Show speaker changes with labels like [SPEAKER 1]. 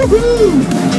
[SPEAKER 1] Woohoo!